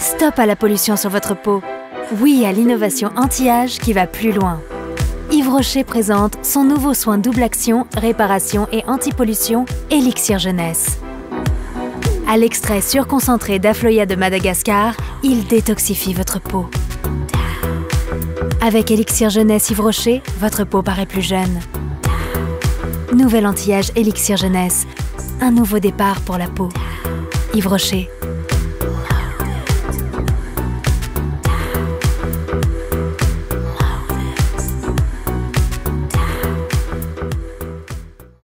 Stop à la pollution sur votre peau. Oui à l'innovation anti-âge qui va plus loin. Yves Rocher présente son nouveau soin double action, réparation et anti-pollution, Elixir Jeunesse. À l'extrait surconcentré d'Afloya de Madagascar, il détoxifie votre peau. Avec Elixir Jeunesse Yves Rocher, votre peau paraît plus jeune. Nouvel anti-âge Elixir Jeunesse, un nouveau départ pour la peau. Yves Rocher.